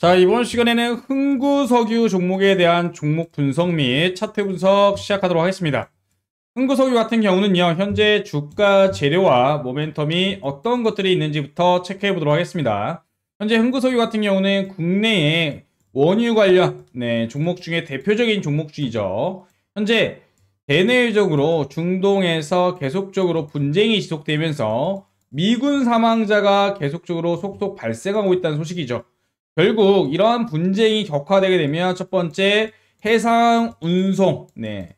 자, 이번 시간에는 흥구석유 종목에 대한 종목 분석 및 차트 분석 시작하도록 하겠습니다. 흥구석유 같은 경우는요, 현재 주가 재료와 모멘텀이 어떤 것들이 있는지부터 체크해 보도록 하겠습니다. 현재 흥구석유 같은 경우는 국내에 원유 관련 네, 종목 중에 대표적인 종목주이죠. 현재 대내적으로 중동에서 계속적으로 분쟁이 지속되면서 미군 사망자가 계속적으로 속속 발생하고 있다는 소식이죠. 결국 이러한 분쟁이 격화되게 되면 첫 번째 해상 운송, 네.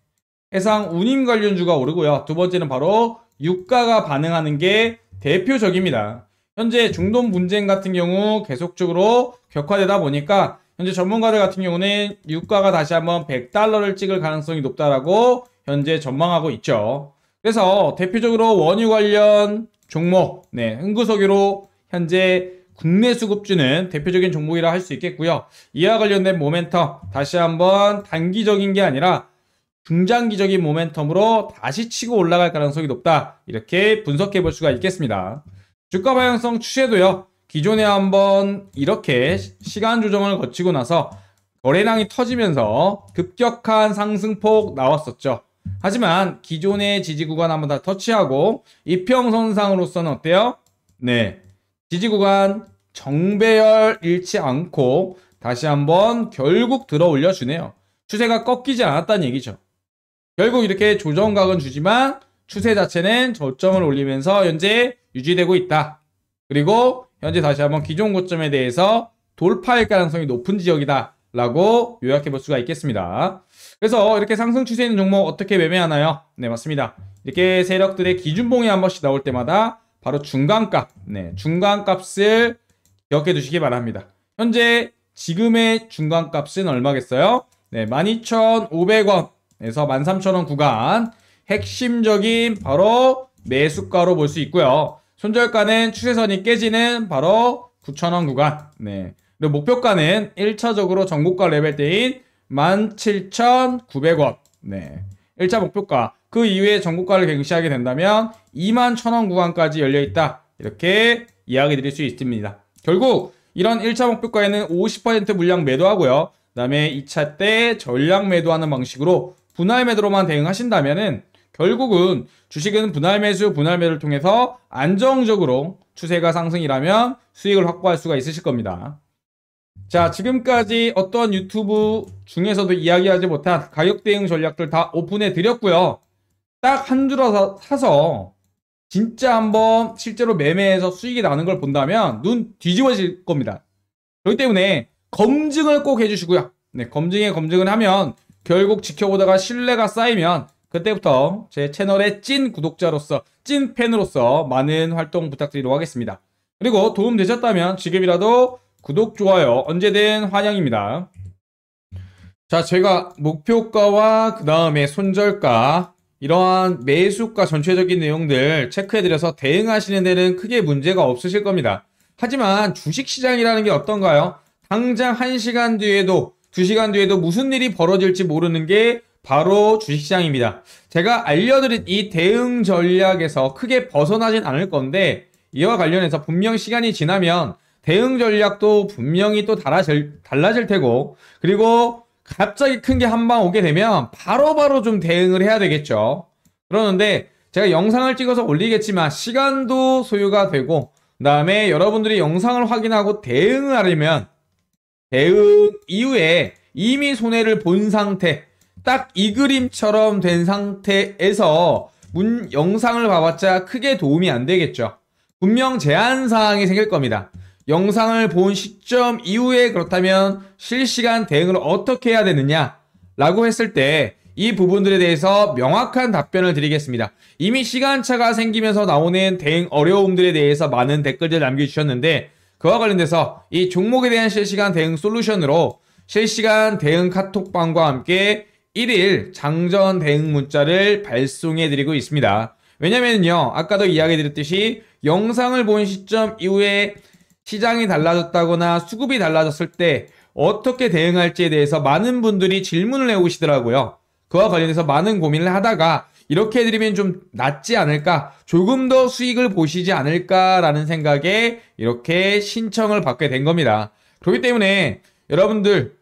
해상 운임 관련주가 오르고요. 두 번째는 바로 유가가 반응하는 게 대표적입니다. 현재 중동 분쟁 같은 경우 계속적으로 격화되다 보니까 현재 전문가들 같은 경우는 유가가 다시 한번 100달러를 찍을 가능성이 높다라고 현재 전망하고 있죠. 그래서 대표적으로 원유 관련 종목, 네, 흥구석유로 현재 국내 수급주는 대표적인 종목이라 할 수 있겠고요. 이와 관련된 모멘텀 다시 한번 단기적인 게 아니라 중장기적인 모멘텀으로 다시 치고 올라갈 가능성이 높다. 이렇게 분석해 볼 수가 있겠습니다. 주가 방향성 추세도요. 기존에 한번 이렇게 시간 조정을 거치고 나서 거래량이 터지면서 급격한 상승폭 나왔었죠. 하지만 기존의 지지 구간 한번 다 터치하고 이평선상으로서는 어때요? 네. 지지 구간 정배열 잃지 않고 다시 한번 결국 들어 올려 주네요. 추세가 꺾이지 않았다는 얘기죠. 결국 이렇게 조정각은 주지만 추세 자체는 저점을 올리면서 현재 유지되고 있다. 그리고 현재 다시 한번 기존 고점에 대해서 돌파할 가능성이 높은 지역이다. 라고 요약해 볼 수가 있겠습니다. 그래서 이렇게 상승 추세 있는 종목 어떻게 매매하나요? 네, 맞습니다. 이렇게 세력들의 기준봉이 한 번씩 나올 때마다 바로 중간값, 네, 중간값을 기억해 두시기 바랍니다. 현재 지금의 중간값은 얼마겠어요? 네, 12,500원에서 13,000원 구간 핵심적인 바로 매수가로 볼 수 있고요. 손절가는 추세선이 깨지는 바로 9,000원 구간. 네. 그리고 목표가는 1차적으로 전고가 레벨대인 17,900원. 네. 1차 목표가. 그 이후에 전고가를 갱시하게 된다면 21,000원 구간까지 열려 있다. 이렇게 이야기 드릴 수 있습니다. 결국 이런 1차 목표가에는 50% 물량 매도하고요. 그 다음에 2차 때 전량 매도하는 방식으로 분할 매도로만 대응하신다면은 결국은 주식은 분할 매수, 분할 매도를 통해서 안정적으로 추세가 상승이라면 수익을 확보할 수가 있으실 겁니다. 자, 지금까지 어떤 유튜브 중에서도 이야기하지 못한 가격 대응 전략들 다 오픈해 드렸고요. 딱 한 줄어 사서 진짜 한번 실제로 매매해서 수익이 나는 걸 본다면 눈 뒤집어질 겁니다. 그렇기 때문에 검증을 꼭 해주시고요. 네, 검증에 검증을 하면 결국 지켜보다가 신뢰가 쌓이면 그때부터 제 채널의 찐 구독자로서 찐 팬으로서 많은 활동 부탁드리도록 하겠습니다. 그리고 도움 되셨다면 지금이라도 구독, 좋아요 언제든 환영입니다. 자, 제가 목표가와 그 다음에 손절가 이러한 매수가 전체적인 내용들 체크해드려서 대응하시는 데는 크게 문제가 없으실 겁니다. 하지만 주식시장이라는 게 어떤가요? 당장 1시간 뒤에도 2시간 뒤에도 무슨 일이 벌어질지 모르는 게 바로 주식시장입니다. 제가 알려드린 이 대응 전략에서 크게 벗어나진 않을 건데 이와 관련해서 분명 시간이 지나면 대응 전략도 분명히 또 달라질, 달라질 테고 그리고 갑자기 큰 게 한 방 오게 되면 바로바로 바로 좀 대응을 해야 되겠죠. 그러는데 제가 영상을 찍어서 올리겠지만 시간도 소요가 되고 그 다음에 여러분들이 영상을 확인하고 대응을 하려면 대응 이후에 이미 손해를 본 상태 딱 이 그림처럼 된 상태에서 문 영상을 봐봤자 크게 도움이 안 되겠죠. 분명 제한 사항이 생길 겁니다. 영상을 본 시점 이후에 그렇다면 실시간 대응을 어떻게 해야 되느냐? 라고 했을 때 이 부분들에 대해서 명확한 답변을 드리겠습니다. 이미 시간차가 생기면서 나오는 대응 어려움들에 대해서 많은 댓글들 남겨주셨는데 그와 관련돼서 이 종목에 대한 실시간 대응 솔루션으로 실시간 대응 카톡방과 함께 1일 장전 대응 문자를 발송해 드리고 있습니다. 왜냐면요. 아까도 이야기 드렸듯이 영상을 본 시점 이후에 시장이 달라졌다거나 수급이 달라졌을 때 어떻게 대응할지에 대해서 많은 분들이 질문을 해오시더라고요. 그와 관련해서 많은 고민을 하다가 이렇게 해드리면 좀 낫지 않을까, 조금 더 수익을 보시지 않을까라는 생각에 이렇게 신청을 받게 된 겁니다. 그렇기 때문에 여러분들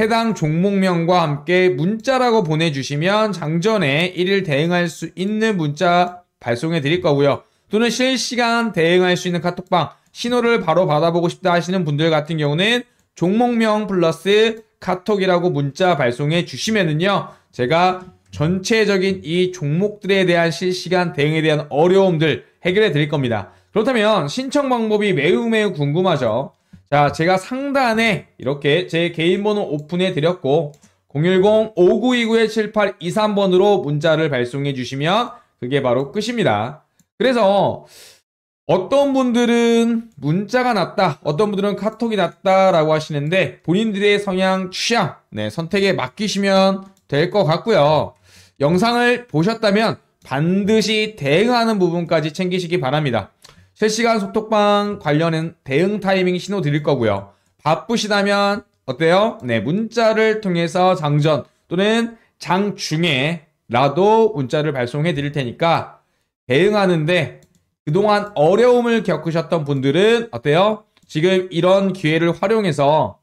해당 종목명과 함께 문자라고 보내주시면 장전에 1일 대응할 수 있는 문자 발송해 드릴 거고요. 또는 실시간 대응할 수 있는 카톡방 신호를 바로 받아보고 싶다 하시는 분들 같은 경우는 종목명 플러스 카톡이라고 문자 발송해 주시면은요. 제가 전체적인 이 종목들에 대한 실시간 대응에 대한 어려움들 해결해 드릴 겁니다. 그렇다면 신청 방법이 매우 매우 궁금하죠. 자, 제가 상단에 이렇게 제 개인 번호 오픈해 드렸고 010-5929-7823번으로 문자를 발송해 주시면 그게 바로 끝입니다. 그래서 어떤 분들은 문자가 낫다, 어떤 분들은 카톡이 낫다라고 하시는데 본인들의 성향, 취향, 네, 선택에 맡기시면 될 것 같고요. 영상을 보셨다면 반드시 대응하는 부분까지 챙기시기 바랍니다. 실시간 소톡방 관련된 대응 타이밍 신호 드릴 거고요. 바쁘시다면 어때요? 네, 문자를 통해서 장전 또는 장중에라도 문자를 발송해 드릴 테니까 대응하는데 그동안 어려움을 겪으셨던 분들은 어때요? 지금 이런 기회를 활용해서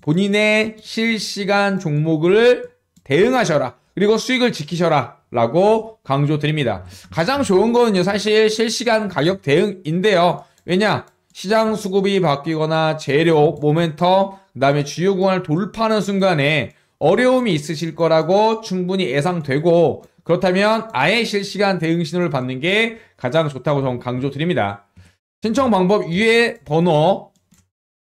본인의 실시간 종목을 대응하셔라. 그리고 수익을 지키셔라. 라고 강조 드립니다. 가장 좋은 거는요, 사실 실시간 가격 대응인데요. 왜냐? 시장 수급이 바뀌거나 재료, 모멘텀, 그 다음에 주요 구간을 돌파하는 순간에 어려움이 있으실 거라고 충분히 예상되고, 그렇다면 아예 실시간 대응 신호를 받는 게 가장 좋다고 저는 강조 드립니다. 신청 방법 위에 번호,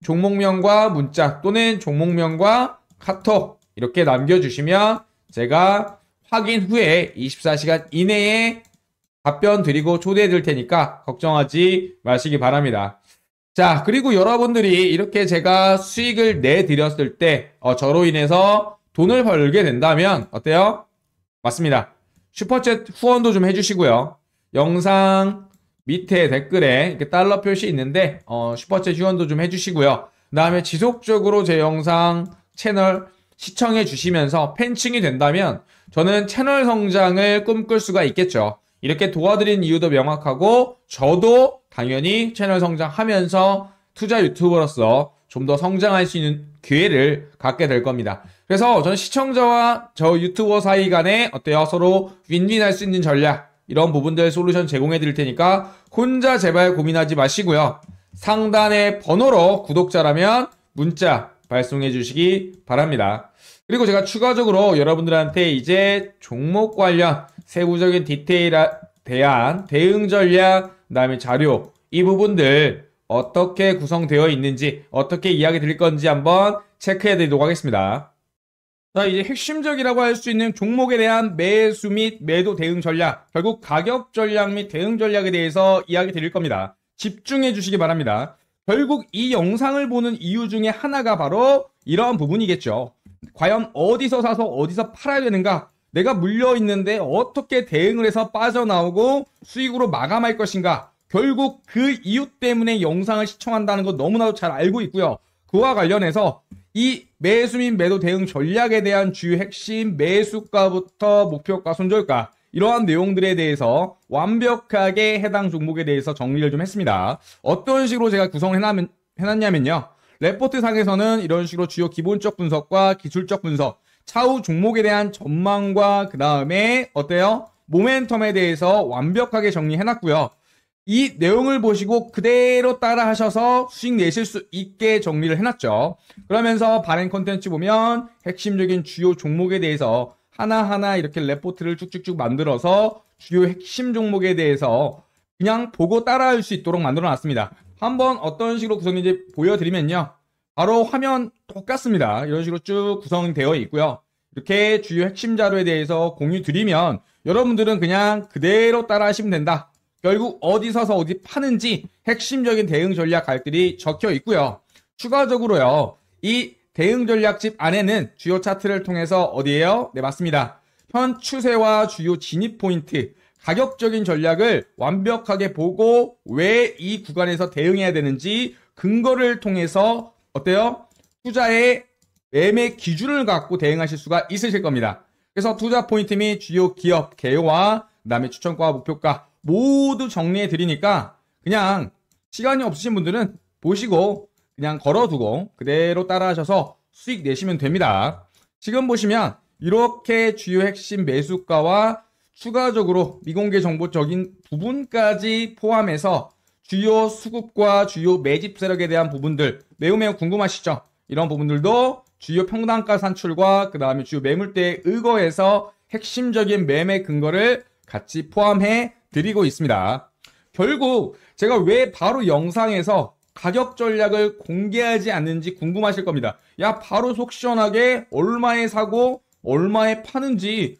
종목명과 문자 또는 종목명과 카톡 이렇게 남겨주시면 제가 확인 후에 24시간 이내에 답변 드리고 초대해 드릴 테니까 걱정하지 마시기 바랍니다. 자, 그리고 여러분들이 이렇게 제가 수익을 내드렸을 때, 어, 저로 인해서 돈을 벌게 된다면, 어때요? 맞습니다. 슈퍼챗 후원도 좀 해주시고요. 영상 밑에 댓글에 이렇게 달러 표시 있는데, 어, 슈퍼챗 후원도 좀 해주시고요. 그 다음에 지속적으로 제 영상 채널 시청해 주시면서 팬층이 된다면 저는 채널 성장을 꿈꿀 수가 있겠죠. 이렇게 도와드린 이유도 명확하고 저도 당연히 채널 성장하면서 투자 유튜버로서 좀 더 성장할 수 있는 기회를 갖게 될 겁니다. 그래서 저는 시청자와 저 유튜버 사이 간에 어때요? 서로 윈윈할 수 있는 전략 이런 부분들 솔루션 제공해 드릴 테니까 혼자 제발 고민하지 마시고요. 상단의 번호로 구독자라면 문자 발송해 주시기 바랍니다. 그리고 제가 추가적으로 여러분들한테 이제 종목 관련 세부적인 디테일에 대한 대응 전략, 그다음에 자료 이 부분들 어떻게 구성되어 있는지 어떻게 이야기 드릴 건지 한번 체크해 드리도록 하겠습니다. 자, 이제 핵심적이라고 할 수 있는 종목에 대한 매수 및 매도 대응 전략, 결국 가격 전략 및 대응 전략에 대해서 이야기 드릴 겁니다. 집중해 주시기 바랍니다. 결국 이 영상을 보는 이유 중에 하나가 바로 이러한 부분이겠죠. 과연 어디서 사서 어디서 팔아야 되는가? 내가 물려 있는데 어떻게 대응을 해서 빠져나오고 수익으로 마감할 것인가? 결국 그 이유 때문에 영상을 시청한다는 거 너무나도 잘 알고 있고요. 그와 관련해서 이 매수 및 매도 대응 전략에 대한 주요 핵심 매수가부터 목표가, 손절가 이러한 내용들에 대해서 완벽하게 해당 종목에 대해서 정리를 좀 했습니다. 어떤 식으로 제가 구성을 해놨, 해놨냐면요. 레포트 상에서는 이런 식으로 주요 기본적 분석과 기술적 분석, 차후 종목에 대한 전망과 그 다음에 어때요? 모멘텀에 대해서 완벽하게 정리해놨고요. 이 내용을 보시고 그대로 따라 하셔서 수익 내실 수 있게 정리를 해놨죠. 그러면서 발행 컨텐츠 보면 핵심적인 주요 종목에 대해서 하나하나 이렇게 레포트를 쭉쭉쭉 만들어서 주요 핵심 종목에 대해서 그냥 보고 따라할 수 있도록 만들어 놨습니다. 한번 어떤 식으로 구성인지 보여드리면요. 바로 화면 똑같습니다. 이런 식으로 쭉 구성되어 있고요. 이렇게 주요 핵심 자료에 대해서 공유 드리면 여러분들은 그냥 그대로 따라 하시면 된다. 결국 어디 서서 어디 파는지 핵심적인 대응 전략갈들이 적혀 있고요. 추가적으로요. 이 대응 전략집 안에는 주요 차트를 통해서 어디에요? 네, 맞습니다. 현 추세와 주요 진입 포인트, 가격적인 전략을 완벽하게 보고 왜 이 구간에서 대응해야 되는지 근거를 통해서 어때요? 투자의 매매 기준을 갖고 대응하실 수가 있으실 겁니다. 그래서 투자 포인트 및 주요 기업 개요와 그다음에 추천과 목표가 모두 정리해 드리니까 그냥 시간이 없으신 분들은 보시고 그냥 걸어두고 그대로 따라하셔서 수익 내시면 됩니다. 지금 보시면 이렇게 주요 핵심 매수가와 추가적으로 미공개 정보적인 부분까지 포함해서 주요 수급과 주요 매집 세력에 대한 부분들 매우 매우 궁금하시죠? 이런 부분들도 주요 평단가 산출과 그 다음에 주요 매물대에 의거해서 핵심적인 매매 근거를 같이 포함해 드리고 있습니다. 결국 제가 왜 바로 영상에서 가격 전략을 공개하지 않는지 궁금하실 겁니다. 야, 바로 속 시원하게 얼마에 사고 얼마에 파는지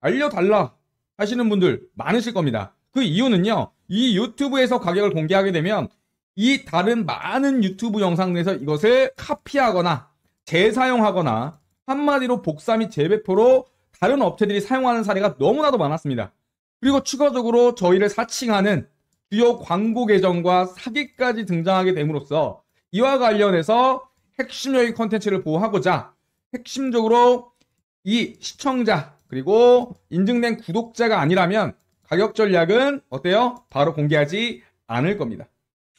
알려달라 하시는 분들 많으실 겁니다. 그 이유는요, 이 유튜브에서 가격을 공개하게 되면 이 다른 많은 유튜브 영상 내에서 이것을 카피하거나 재사용하거나 한마디로 복사 및 재배포로 다른 업체들이 사용하는 사례가 너무나도 많았습니다. 그리고 추가적으로 저희를 사칭하는 주요 광고 계정과 사기까지 등장하게 됨으로써 이와 관련해서 핵심적인 컨텐츠를 보호하고자 핵심적으로 이 시청자 그리고 인증된 구독자가 아니라면 가격 전략은 어때요? 바로 공개하지 않을 겁니다.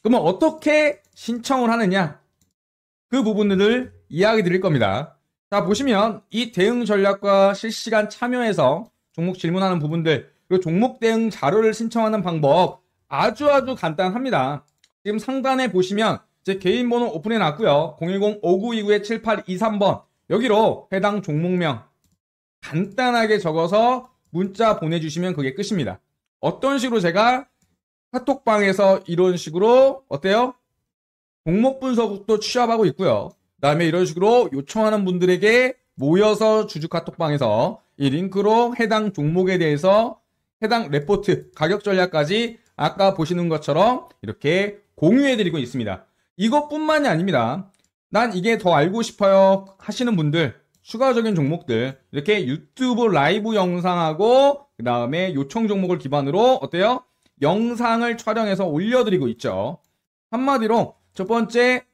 그러면 어떻게 신청을 하느냐? 그 부분들을 이야기 드릴 겁니다. 자, 보시면 이 대응 전략과 실시간 참여해서 종목 질문하는 부분들, 그리고 종목 대응 자료를 신청하는 방법 아주 아주 간단합니다. 지금 상단에 보시면 제 개인 번호 오픈해 놨고요. 010-5929-7823번 여기로 해당 종목명 간단하게 적어서 문자 보내주시면 그게 끝입니다. 어떤 식으로 제가 카톡방에서 이런 식으로 어때요? 종목 분석도 취합하고 있고요. 그 다음에 이런 식으로 요청하는 분들에게 모여서 주주 카톡방에서 이 링크로 해당 종목에 대해서 해당 레포트, 가격 전략까지 아까 보시는 것처럼 이렇게 공유해드리고 있습니다. 이것뿐만이 아닙니다. 난 이게 더 알고 싶어요 하시는 분들 추가적인 종목들 이렇게 유튜브 라이브 영상하고 그 다음에 요청 종목을 기반으로 어때요? 영상을 촬영해서 올려드리고 있죠. 한마디로 첫 번째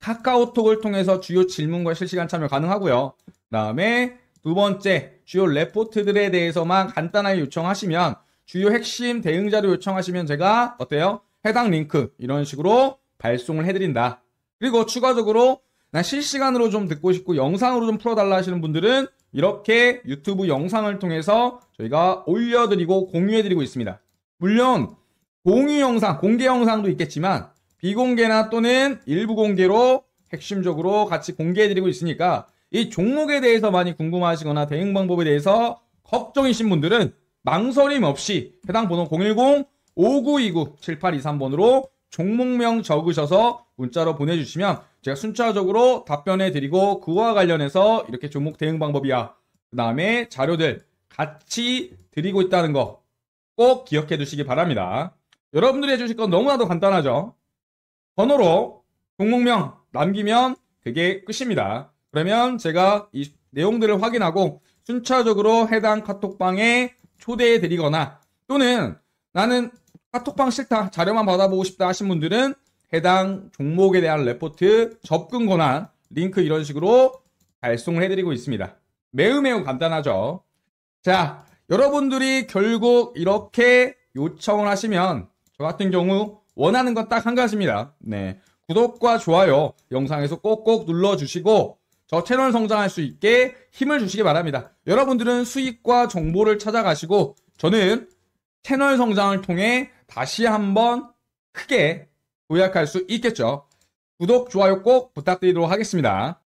카카오톡을 통해서 주요 질문과 실시간 참여 가능하고요. 그 다음에 두 번째 주요 레포트들에 대해서만 간단하게 요청하시면 주요 핵심 대응 자료 요청하시면 제가 어때요? 해당 링크 이런 식으로 발송을 해드린다. 그리고 추가적으로 나 실시간으로 좀 듣고 싶고 영상으로 좀 풀어달라 하시는 분들은 이렇게 유튜브 영상을 통해서 저희가 올려드리고 공유해드리고 있습니다. 물론 공유 영상, 공개 영상도 있겠지만 비공개나 또는 일부 공개로 핵심적으로 같이 공개해드리고 있으니까 이 종목에 대해서 많이 궁금하시거나 대응 방법에 대해서 걱정이신 분들은 망설임 없이 해당 번호 010-5929-7823번으로 종목명 적으셔서 문자로 보내주시면 제가 순차적으로 답변해 드리고 그와 관련해서 이렇게 종목 대응 방법이야. 그 다음에 자료들 같이 드리고 있다는 거 꼭 기억해 두시기 바랍니다. 여러분들이 해주실 건 너무나도 간단하죠. 번호로 종목명 남기면 그게 끝입니다. 그러면 제가 이 내용들을 확인하고 순차적으로 해당 카톡방에 초대해 드리거나 또는 나는 카톡방 싫다 자료만 받아보고 싶다 하신 분들은 해당 종목에 대한 레포트 접근 권한 링크 이런 식으로 발송을 해드리고 있습니다. 매우 매우 간단하죠. 자, 여러분들이 결국 이렇게 요청을 하시면 저 같은 경우 원하는 건 딱 한 가지입니다. 네. 구독과 좋아요 영상에서 꼭꼭 눌러주시고 저 채널 성장할 수 있게 힘을 주시기 바랍니다. 여러분들은 수익과 정보를 찾아가시고 저는 채널 성장을 통해 다시 한번 크게 도약할 수 있겠죠. 구독, 좋아요 꼭 부탁드리도록 하겠습니다.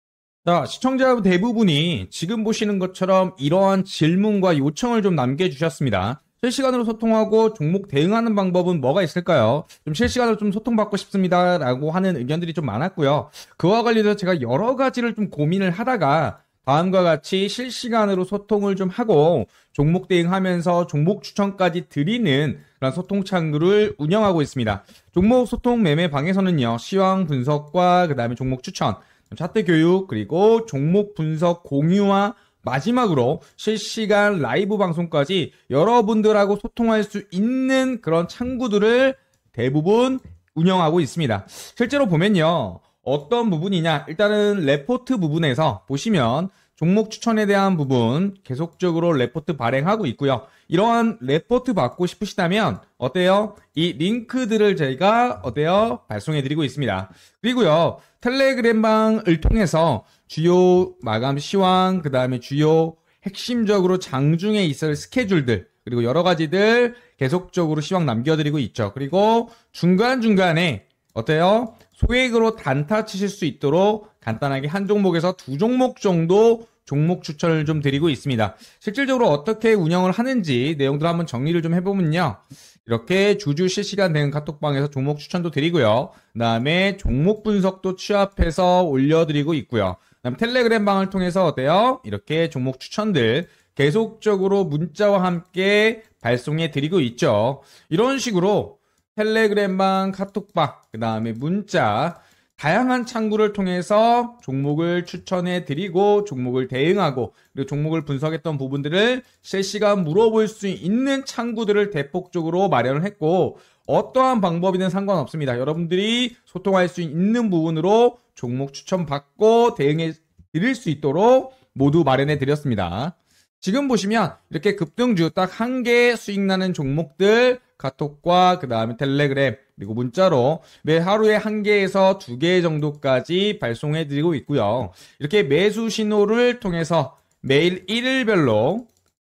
자, 시청자 대부분이 지금 보시는 것처럼 이러한 질문과 요청을 좀 남겨주셨습니다. 실시간으로 소통하고 종목 대응하는 방법은 뭐가 있을까요? 좀 실시간으로 좀 소통받고 싶습니다. 라고 하는 의견들이 좀 많았고요. 그와 관련해서 제가 여러 가지를 좀 고민을 하다가 다음과 같이 실시간으로 소통을 좀 하고 종목 대응하면서 종목 추천까지 드리는 그런 소통 창구를 운영하고 있습니다. 종목 소통 매매 방에서는요, 시황 분석과 그 다음에 종목 추천, 차트 교육, 그리고 종목 분석 공유와 마지막으로 실시간 라이브 방송까지 여러분들하고 소통할 수 있는 그런 창구들을 대부분 운영하고 있습니다. 실제로 보면요. 어떤 부분이냐? 일단은 레포트 부분에서 보시면 종목 추천에 대한 부분 계속적으로 레포트 발행하고 있고요. 이러한 레포트 받고 싶으시다면 어때요? 이 링크들을 저희가 어때요? 발송해 드리고 있습니다. 그리고요. 텔레그램방을 통해서 주요 마감 시황, 그 다음에 주요 핵심적으로 장중에 있을 스케줄들, 그리고 여러 가지들 계속적으로 시황 남겨드리고 있죠. 그리고 중간중간에 어때요? 소액으로 단타 치실 수 있도록 간단하게 한 종목에서 두 종목 정도 종목 추천을 좀 드리고 있습니다. 실질적으로 어떻게 운영을 하는지 내용들 한번 정리를 좀 해보면요. 이렇게 주주 실시간 대응 카톡방에서 종목 추천도 드리고요. 그 다음에 종목 분석도 취합해서 올려드리고 있고요. 그다음 텔레그램 방을 통해서 어때요? 이렇게 종목 추천들 계속적으로 문자와 함께 발송해 드리고 있죠. 이런 식으로 텔레그램방, 카톡방, 그 다음에 문자, 다양한 창구를 통해서 종목을 추천해 드리고 종목을 대응하고 그리고 종목을 분석했던 부분들을 실시간 물어볼 수 있는 창구들을 대폭적으로 마련을 했고 어떠한 방법이든 상관없습니다. 여러분들이 소통할 수 있는 부분으로 종목 추천 받고 대응해 드릴 수 있도록 모두 마련해 드렸습니다. 지금 보시면 이렇게 급등주 딱 한 개 수익 나는 종목들 카톡과 그 다음에 텔레그램 그리고 문자로 매 하루에 한 개에서 두 개 정도까지 발송해 드리고 있고요. 이렇게 매수 신호를 통해서 매일 1일별로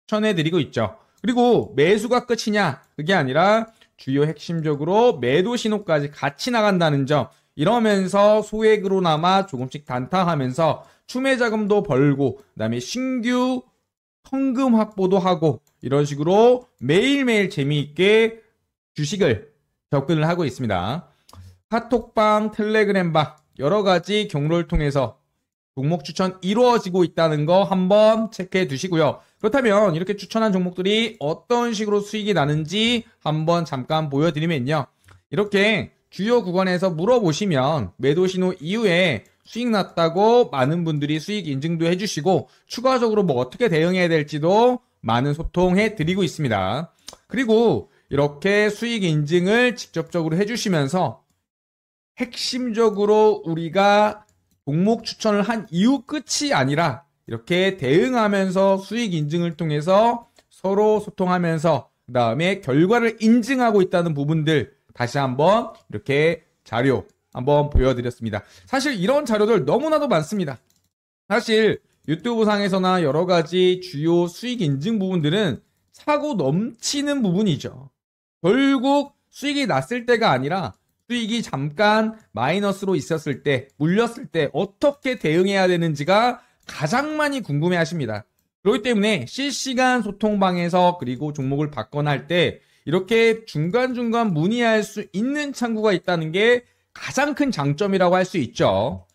추천해 드리고 있죠. 그리고 매수가 끝이냐? 그게 아니라 주요 핵심적으로 매도 신호까지 같이 나간다는 점 이러면서 소액으로나마 조금씩 단타하면서 추매 자금도 벌고 그다음에 신규 현금 확보도 하고 이런 식으로 매일매일 재미있게 주식을 접근을 하고 있습니다. 카톡방, 텔레그램방 여러 가지 경로를 통해서 종목 추천 이루어지고 있다는 거 한번 체크해 두시고요. 그렇다면 이렇게 추천한 종목들이 어떤 식으로 수익이 나는지 한번 잠깐 보여드리면요. 이렇게 주요 구간에서 물어보시면 매도 신호 이후에 수익 났다고 많은 분들이 수익 인증도 해주시고 추가적으로 뭐 어떻게 대응해야 될지도 많은 소통해 드리고 있습니다. 그리고 이렇게 수익 인증을 직접적으로 해주시면서 핵심적으로 우리가 종목 추천을 한 이후 끝이 아니라 이렇게 대응하면서 수익 인증을 통해서 서로 소통하면서 그 다음에 결과를 인증하고 있다는 부분들 다시 한번 이렇게 자료 한번 보여드렸습니다. 사실 이런 자료들 너무나도 많습니다. 사실 유튜브 상에서나 여러 가지 주요 수익 인증 부분들은 사고 넘치는 부분이죠. 결국 수익이 났을 때가 아니라 수익이 잠깐 마이너스로 있었을 때, 물렸을 때 어떻게 대응해야 되는지가 가장 많이 궁금해 하십니다. 그렇기 때문에 실시간 소통방에서 그리고 종목을 받거나 할 때 이렇게 중간중간 문의할 수 있는 창구가 있다는 게 가장 큰 장점이라고 할 수 있죠.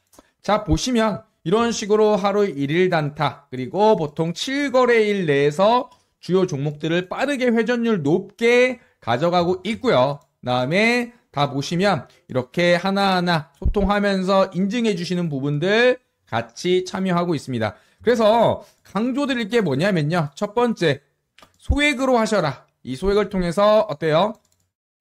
자, 보시면 이런 식으로 하루 1일 단타, 그리고 보통 7거래일 내에서 주요 종목들을 빠르게 회전율 높게 가져가고 있고요. 다음에 다 보시면 이렇게 하나하나 소통하면서 인증해 주시는 부분들 같이 참여하고 있습니다. 그래서 강조드릴 게 뭐냐면요. 첫 번째, 소액으로 하셔라. 이 소액을 통해서 어때요?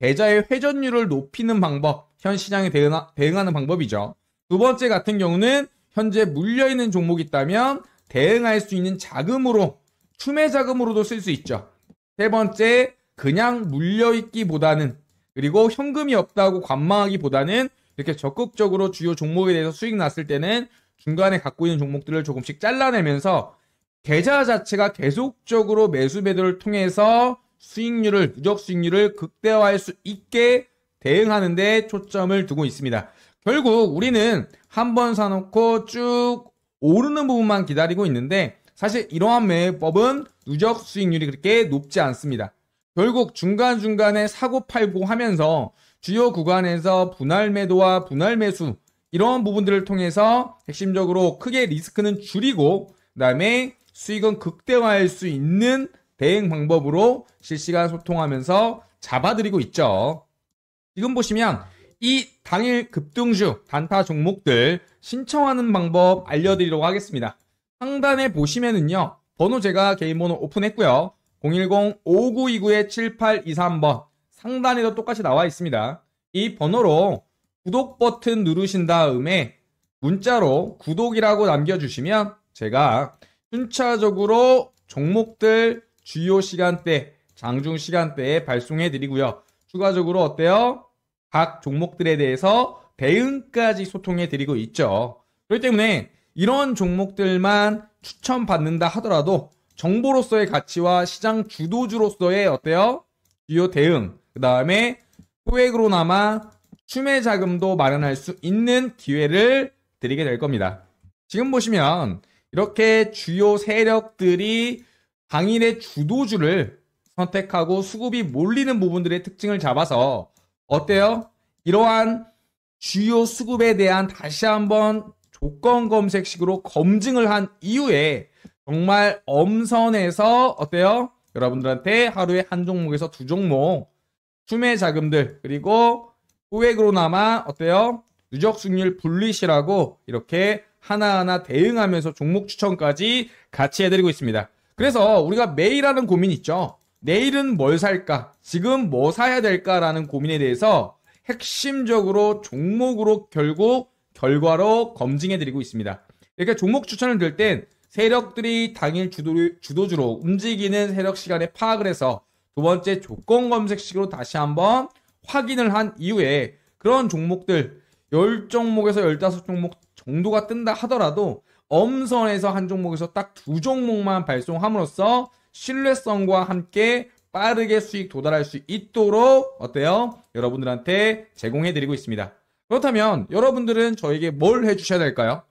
계좌의 회전율을 높이는 방법. 현 시장에 대응하, 대응하는 방법이죠. 두 번째 같은 경우는 현재 물려있는 종목이 있다면 대응할 수 있는 자금으로 추매 자금으로도 쓸 수 있죠. 세 번째 그냥 물려있기보다는 그리고 현금이 없다고 관망하기보다는 이렇게 적극적으로 주요 종목에 대해서 수익 났을 때는 중간에 갖고 있는 종목들을 조금씩 잘라내면서 계좌 자체가 계속적으로 매수 매도를 통해서 수익률을 누적 수익률을 극대화할 수 있게 대응하는데 초점을 두고 있습니다. 결국 우리는 한 번 사놓고 쭉 오르는 부분만 기다리고 있는데 사실 이러한 매법은 누적 수익률이 그렇게 높지 않습니다. 결국 중간중간에 사고 팔고 하면서 주요 구간에서 분할 매도와 분할 매수 이런 부분들을 통해서 핵심적으로 크게 리스크는 줄이고 그다음에 수익은 극대화할 수 있는 대응 방법으로 실시간 소통하면서 잡아드리고 있죠. 지금 보시면 이 당일 급등주 단타 종목들 신청하는 방법 알려드리도록 하겠습니다. 상단에 보시면은요. 번호 제가 개인 번호 오픈했고요. 010-5929-7823번 상단에도 똑같이 나와 있습니다. 이 번호로 구독 버튼 누르신 다음에 문자로 구독이라고 남겨주시면 제가 순차적으로 종목들 주요 시간대, 장중 시간대에 발송해 드리고요. 추가적으로 어때요? 각 종목들에 대해서 대응까지 소통해 드리고 있죠. 그렇기 때문에 이런 종목들만 추천받는다 하더라도 정보로서의 가치와 시장 주도주로서의 어때요? 주요 대응, 그 다음에 소액으로나마 추매 자금도 마련할 수 있는 기회를 드리게 될 겁니다. 지금 보시면 이렇게 주요 세력들이 당일의 주도주를 선택하고 수급이 몰리는 부분들의 특징을 잡아서 어때요? 이러한 주요 수급에 대한 다시 한번 조건 검색식으로 검증을 한 이후에 정말 엄선해서 어때요? 여러분들한테 하루에 한 종목에서 두 종목 추매 자금들 그리고 소액으로나마 어때요? 누적 승률 분리시라고 이렇게 하나하나 대응하면서 종목 추천까지 같이 해드리고 있습니다. 그래서 우리가 매일 하는 고민 있죠. 내일은 뭘 살까? 지금 뭐 사야 될까라는 고민에 대해서 핵심적으로 종목으로 결국 결과로 검증해 드리고 있습니다. 이렇게 종목 추천을 들 땐 세력들이 당일 주도, 주도 주로 움직이는 세력 시간에 파악을 해서 두 번째 조건 검색식으로 다시 한번 확인을 한 이후에 그런 종목들 10종목에서 15종목 정도가 뜬다 하더라도 엄선해서 한 종목에서 딱 두 종목만 발송함으로써 신뢰성과 함께 빠르게 수익 도달할 수 있도록 어때요? 여러분들한테 제공해 드리고 있습니다. 그렇다면 여러분들은 저에게 뭘 해주셔야 될까요?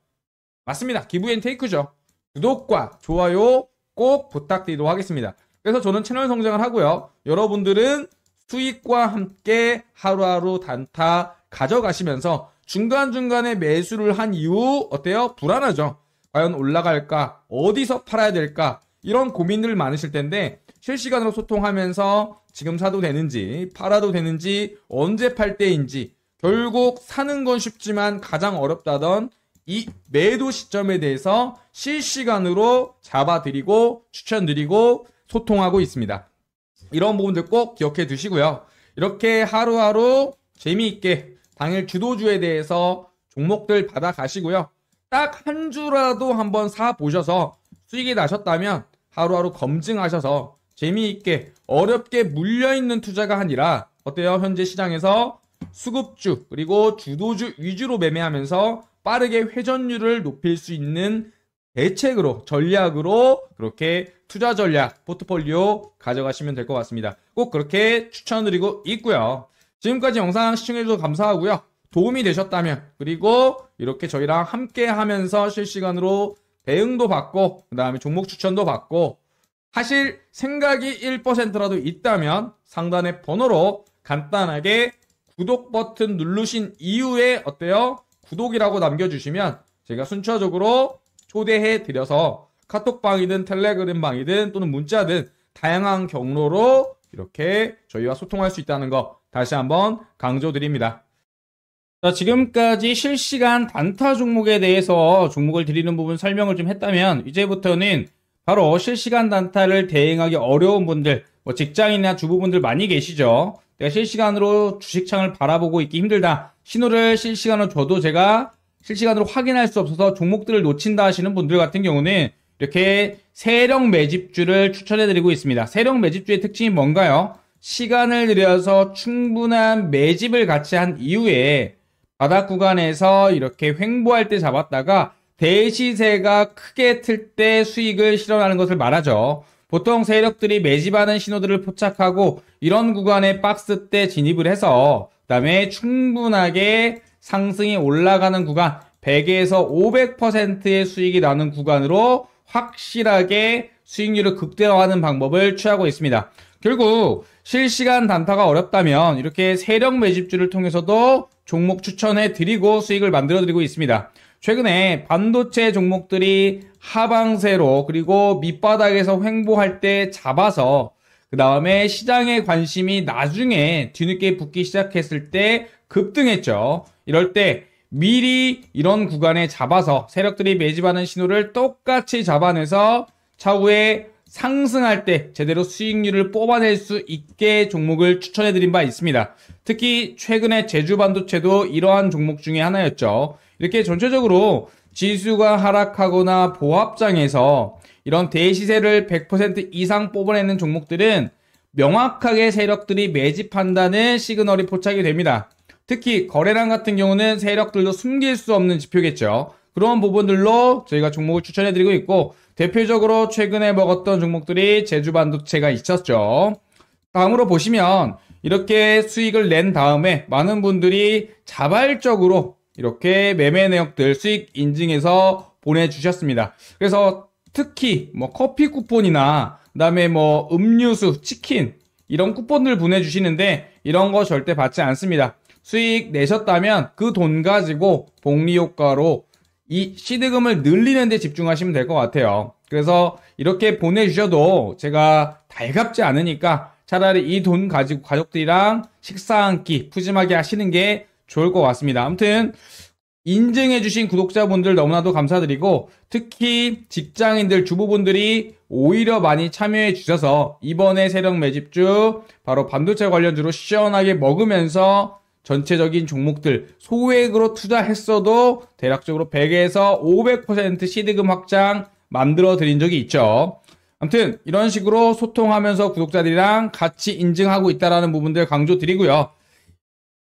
맞습니다. give and take죠. 구독과 좋아요 꼭 부탁드리도록 하겠습니다. 그래서 저는 채널 성장을 하고요. 여러분들은 수익과 함께 하루하루 단타 가져가시면서 중간중간에 매수를 한 이후 어때요? 불안하죠? 과연 올라갈까? 어디서 팔아야 될까? 이런 고민들 많으실 텐데 실시간으로 소통하면서 지금 사도 되는지 팔아도 되는지 언제 팔 때인지 결국 사는 건 쉽지만 가장 어렵다던 이 매도 시점에 대해서 실시간으로 잡아드리고 추천드리고 소통하고 있습니다. 이런 부분들 꼭 기억해 두시고요. 이렇게 하루하루 재미있게 당일 주도주에 대해서 종목들 받아 가시고요. 딱 한 주라도 한번 사 보셔서 수익이 나셨다면 하루하루 검증하셔서 재미있게 어렵게 물려있는 투자가 아니라 어때요? 현재 시장에서 수급주 그리고 주도주 위주로 매매하면서 빠르게 회전율을 높일 수 있는 대책으로 전략으로 그렇게 투자 전략 포트폴리오 가져가시면 될 것 같습니다. 꼭 그렇게 추천드리고 있고요. 지금까지 영상 시청해주셔서 감사하고요. 도움이 되셨다면 그리고 이렇게 저희랑 함께 하면서 실시간으로 대응도 받고 그 다음에 종목 추천도 받고 하실 생각이 1%라도 있다면 상단의 번호로 간단하게 구독 버튼 누르신 이후에 어때요? 구독이라고 남겨주시면 제가 순차적으로 초대해 드려서 카톡방이든 텔레그램방이든 또는 문자든 다양한 경로로 이렇게 저희와 소통할 수 있다는 거 다시 한번 강조드립니다. 자, 지금까지 실시간 단타 종목에 대해서 종목을 드리는 부분 설명을 좀 했다면 이제부터는 바로 실시간 단타를 대응하기 어려운 분들, 뭐 직장인이나 주부분들 많이 계시죠. 내가 실시간으로 주식창을 바라보고 있기 힘들다. 신호를 실시간으로 줘도 제가 실시간으로 확인할 수 없어서 종목들을 놓친다 하시는 분들 같은 경우는 이렇게 세력 매집주를 추천해드리고 있습니다. 세력 매집주의 특징이 뭔가요? 시간을 들여서 충분한 매집을 같이 한 이후에 바닥 구간에서 이렇게 횡보할 때 잡았다가 대시세가 크게 틀 때 수익을 실현하는 것을 말하죠. 보통 세력들이 매집하는 신호들을 포착하고 이런 구간에 박스 때 진입을 해서 그 다음에 충분하게 상승이 올라가는 구간 100에서 500%의 수익이 나는 구간으로 확실하게 수익률을 극대화하는 방법을 취하고 있습니다. 결국 실시간 단타가 어렵다면 이렇게 세력 매집주를 통해서도 종목 추천해 드리고 수익을 만들어 드리고 있습니다. 최근에 반도체 종목들이 하방세로 그리고 밑바닥에서 횡보할 때 잡아서 그 다음에 시장의 관심이 나중에 뒤늦게 붙기 시작했을 때 급등했죠. 이럴 때 미리 이런 구간에 잡아서 세력들이 매집하는 신호를 똑같이 잡아내서 차후에 상승할 때 제대로 수익률을 뽑아낼 수 있게 종목을 추천해 드린 바 있습니다. 특히 최근에 제주 반도체도 이러한 종목 중에 하나였죠. 이렇게 전체적으로 지수가 하락하거나 보합장에서 이런 대시세를 100% 이상 뽑아내는 종목들은 명확하게 세력들이 매집한다는 시그널이 포착이 됩니다. 특히 거래량 같은 경우는 세력들도 숨길 수 없는 지표겠죠. 그런 부분들로 저희가 종목을 추천해드리고 있고 대표적으로 최근에 먹었던 종목들이 제주 반도체가 있었죠. 다음으로 보시면 이렇게 수익을 낸 다음에 많은 분들이 자발적으로 이렇게 매매 내역들 수익 인증해서 보내주셨습니다. 그래서 특히 뭐 커피 쿠폰이나 그다음에 뭐 음료수, 치킨 이런 쿠폰들 보내주시는데 이런 거 절대 받지 않습니다. 수익 내셨다면 그 돈 가지고 복리 효과로 이 시드금을 늘리는 데 집중하시면 될 것 같아요. 그래서 이렇게 보내주셔도 제가 달갑지 않으니까 차라리 이 돈 가지고 가족들이랑 식사 한 끼 푸짐하게 하시는 게 좋을 것 같습니다. 아무튼 인증해주신 구독자분들 너무나도 감사드리고 특히 직장인들 주부분들이 오히려 많이 참여해 주셔서 이번에 세력 매집주 바로 반도체 관련주로 시원하게 먹으면서 전체적인 종목들 소액으로 투자했어도 대략적으로 100에서 500% 시드금 확장 만들어 드린 적이 있죠. 아무튼 이런 식으로 소통하면서 구독자들이랑 같이 인증하고 있다라는 부분들 강조 드리고요.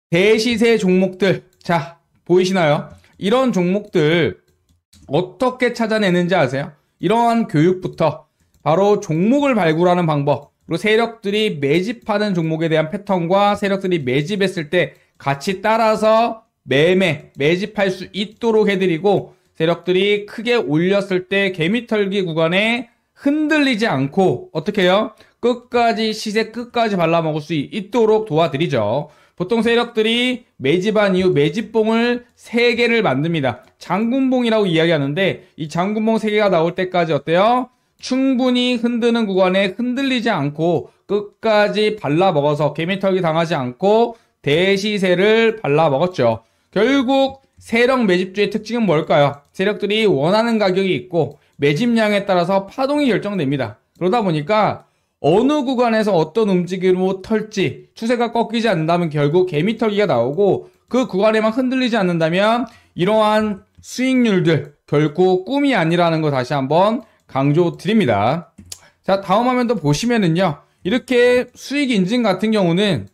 대시세 종목들 자 보이시나요? 이런 종목들 어떻게 찾아내는지 아세요? 이러한 교육부터 바로 종목을 발굴하는 방법 그리고 세력들이 매집하는 종목에 대한 패턴과 세력들이 매집했을 때 같이 따라서 매매, 매집할 수 있도록 해드리고 세력들이 크게 올렸을 때 개미털기 구간에 흔들리지 않고 어떻게 해요? 끝까지 시세 끝까지 발라먹을 수 있도록 도와드리죠. 보통 세력들이 매집한 이후 매집봉을 3개를 만듭니다. 장군봉이라고 이야기하는데 이 장군봉 3개가 나올 때까지 어때요? 충분히 흔드는 구간에 흔들리지 않고 끝까지 발라먹어서 개미털기 당하지 않고 대시세를 발라먹었죠. 결국 세력 매집주의 특징은 뭘까요? 세력들이 원하는 가격이 있고 매집량에 따라서 파동이 결정됩니다. 그러다 보니까 어느 구간에서 어떤 움직임으로 털지 추세가 꺾이지 않는다면 결국 개미털기가 나오고 그 구간에만 흔들리지 않는다면 이러한 수익률들 결국 꿈이 아니라는 거 다시 한번 강조 드립니다. 자 다음 화면도 보시면은요 이렇게 수익 인증 같은 경우는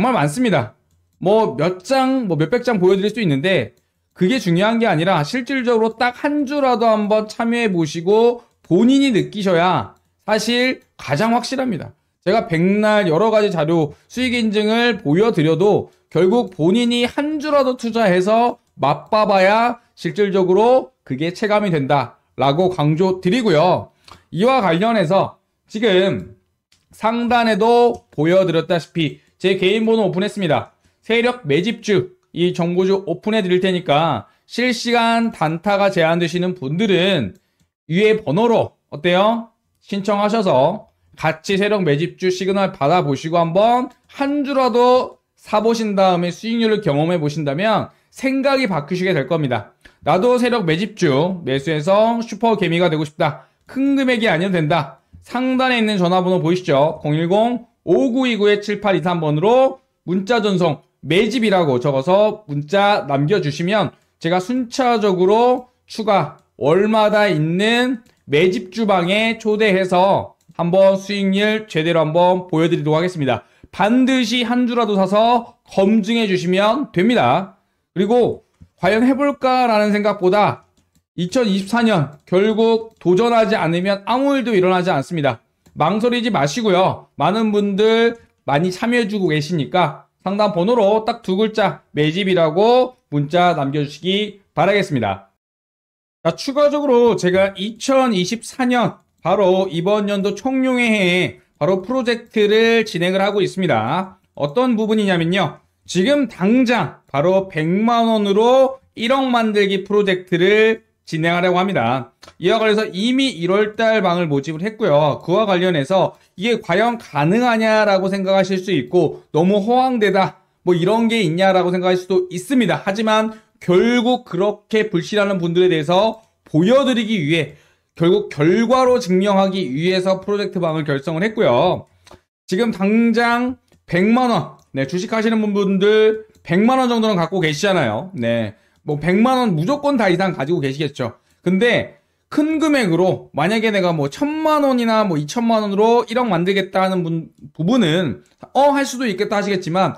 정말 많습니다. 뭐 몇 장, 뭐 몇백 장 보여드릴 수 있는데 그게 중요한 게 아니라 실질적으로 딱 한 주라도 한번 참여해 보시고 본인이 느끼셔야 사실 가장 확실합니다. 제가 백날 여러 가지 자료 수익 인증을 보여드려도 결국 본인이 한 주라도 투자해서 맛봐봐야 실질적으로 그게 체감이 된다라고 강조 드리고요. 이와 관련해서 지금 상단에도 보여드렸다시피 제 개인 번호 오픈했습니다. 세력 매집주 이 정보주 오픈해 드릴 테니까 실시간 단타가 제한되시는 분들은 위에 번호로 어때요? 신청하셔서 같이 세력 매집주 시그널 받아보시고 한번 한 주라도 사보신 다음에 수익률을 경험해 보신다면 생각이 바뀌시게 될 겁니다. 나도 세력 매집주 매수해서 슈퍼 개미가 되고 싶다. 큰 금액이 아니어도 된다. 상단에 있는 전화번호 보이시죠? 010-5929-7823번으로 문자 전송 매집이라고 적어서 문자 남겨주시면 제가 순차적으로 추가 월마다 있는 매집 주방에 초대해서 한번 수익률 제대로 한번 보여드리도록 하겠습니다. 반드시 한 주라도 사서 검증해 주시면 됩니다. 그리고 과연 해볼까라는 생각보다 2024년 결국 도전하지 않으면 아무 일도 일어나지 않습니다. 망설이지 마시고요. 많은 분들 많이 참여해주고 계시니까 상담 번호로 딱 두 글자 매집이라고 문자 남겨주시기 바라겠습니다. 자, 추가적으로 제가 2024년 바로 이번 연도 총룡의 해에 바로 프로젝트를 진행을 하고 있습니다. 어떤 부분이냐면요. 지금 당장 바로 100만 원으로 1억 만들기 프로젝트를 진행하려고 합니다. 이와 관련해서 이미 1월달 방을 모집을 했고요. 그와 관련해서 이게 과연 가능하냐라고 생각하실 수 있고 너무 허황되다 뭐 이런 게 있냐라고 생각할 수도 있습니다. 하지만 결국 그렇게 불신하는 분들에 대해서 보여드리기 위해 결국 결과로 증명하기 위해서 프로젝트 방을 결성을 했고요. 지금 당장 100만 원, 네, 주식 하시는 분들 100만 원 정도는 갖고 계시잖아요. 네. 뭐 100만 원 무조건 다 이상 가지고 계시겠죠. 근데 큰 금액으로 만약에 내가 뭐 천만 원이나 뭐 이천만 원으로 1억 만들겠다는 분, 부분은 어 할 수도 있겠다 하시겠지만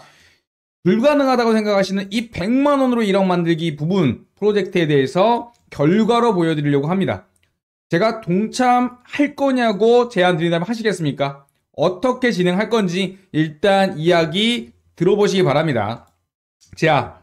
불가능하다고 생각하시는 이 100만 원으로 1억 만들기 부분 프로젝트에 대해서 결과로 보여드리려고 합니다. 제가 동참할 거냐고 제안 드린다면 하시겠습니까? 어떻게 진행할 건지 일단 이야기 들어보시기 바랍니다. 자,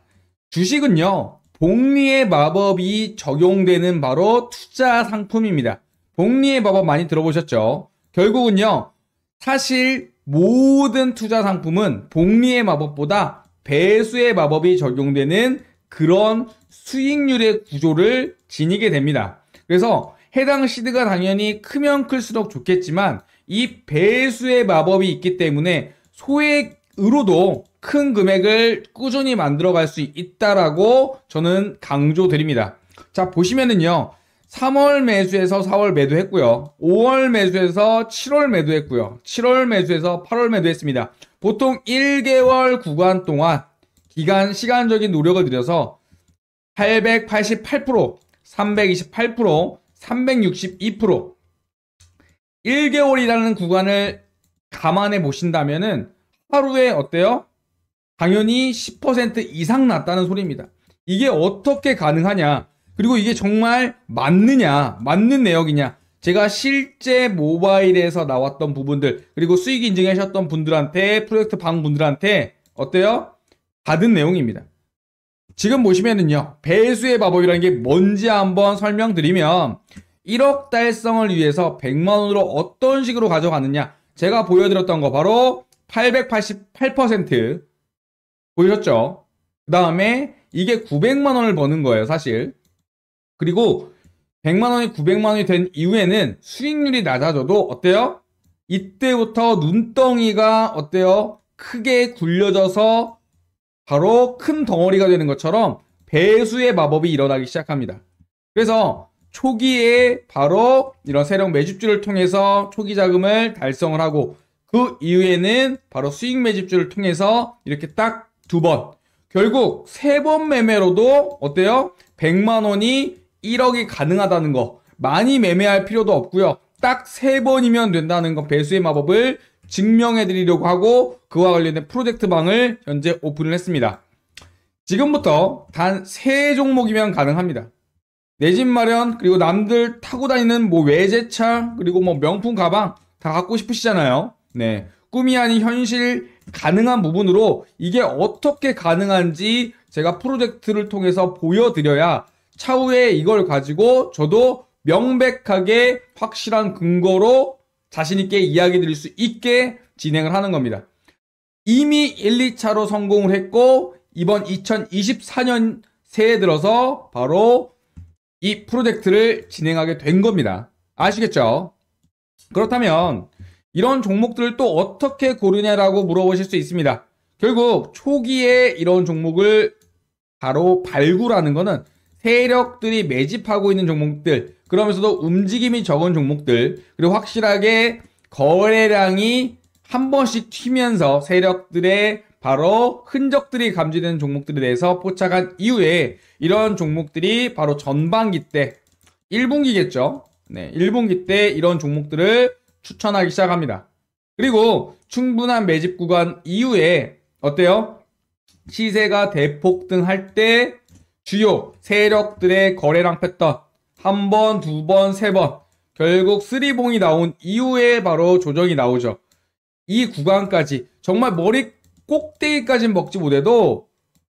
주식은요, 복리의 마법이 적용되는 바로 투자 상품입니다. 복리의 마법 많이 들어보셨죠? 결국은요, 사실 모든 투자 상품은 복리의 마법보다 배수의 마법이 적용되는 그런 수익률의 구조를 지니게 됩니다. 그래서 해당 시드가 당연히 크면 클수록 좋겠지만 이 배수의 마법이 있기 때문에 소액으로도 큰 금액을 꾸준히 만들어갈 수 있다라고 저는 강조드립니다. 자 보시면은요. 3월 매수해서 4월 매도했고요. 5월 매수해서 7월 매도했고요. 7월 매수해서 8월 매도했습니다. 보통 1개월 구간 동안 기간 시간적인 노력을 들여서 888%, 328%, 362% 1개월이라는 구간을 감안해 보신다면은 하루에 어때요? 당연히 10% 이상 났다는 소리입니다. 이게 어떻게 가능하냐? 그리고 이게 정말 맞느냐? 맞는 내역이냐? 제가 실제 모바일에서 나왔던 부분들, 그리고 수익 인증하셨던 분들한테, 프로젝트 방 분들한테 어때요? 받은 내용입니다. 지금 보시면은요, 배수의 마법이라는 게 뭔지 한번 설명드리면, 1억 달성을 위해서 100만 원으로 어떤 식으로 가져가느냐, 제가 보여드렸던 거 바로 888% 보이셨죠? 그 다음에 이게 900만 원을 버는 거예요, 사실. 그리고 100만 원이 900만 원이 된 이후에는 수익률이 낮아져도 어때요? 이때부터 눈덩이가 어때요? 크게 굴려져서 바로 큰 덩어리가 되는 것처럼 배수의 마법이 일어나기 시작합니다. 그래서 초기에 바로 이런 세력 매집주를 통해서 초기 자금을 달성을 하고 그 이후에는 바로 수익 매집주를 통해서 이렇게 딱 두 번. 결국 세 번 매매로도 어때요? 100만 원이 1억이 가능하다는 거. 많이 매매할 필요도 없고요. 딱 세 번이면 된다는 거 배수의 마법을 증명해 드리려고 하고 그와 관련된 프로젝트 방을 현재 오픈을 했습니다. 지금부터 단 세 종목이면 가능합니다. 내 집 마련 그리고 남들 타고 다니는 뭐 외제차 그리고 뭐 명품 가방 다 갖고 싶으시잖아요. 네. 꿈이 아닌 현실 가능한 부분으로 이게 어떻게 가능한지 제가 프로젝트를 통해서 보여드려야 차후에 이걸 가지고 저도 명백하게 확실한 근거로 자신있게 이야기 드릴 수 있게 진행을 하는 겁니다. 이미 1, 2차로 성공을 했고, 이번 2024년 새해 들어서 바로 이 프로젝트를 진행하게 된 겁니다. 아시겠죠? 그렇다면 이런 종목들을 또 어떻게 고르냐라고 물어보실 수 있습니다. 결국 초기에 이런 종목을 바로 발굴하는 것은 세력들이 매집하고 있는 종목들, 그러면서도 움직임이 적은 종목들, 그리고 확실하게 거래량이 한 번씩 튀면서 세력들의 바로 흔적들이 감지되는 종목들에 대해서 포착한 이후에 이런 종목들이 바로 전반기 때 1분기겠죠. 네, 1분기 때 이런 종목들을 추천하기 시작합니다. 그리고 충분한 매집 구간 이후에 어때요? 시세가 대폭등할 때 주요 세력들의 거래량 패턴 한 번, 두 번, 세 번 결국 쓰리봉이 나온 이후에 바로 조정이 나오죠. 이 구간까지 정말 머리 꼭대기까지는 먹지 못해도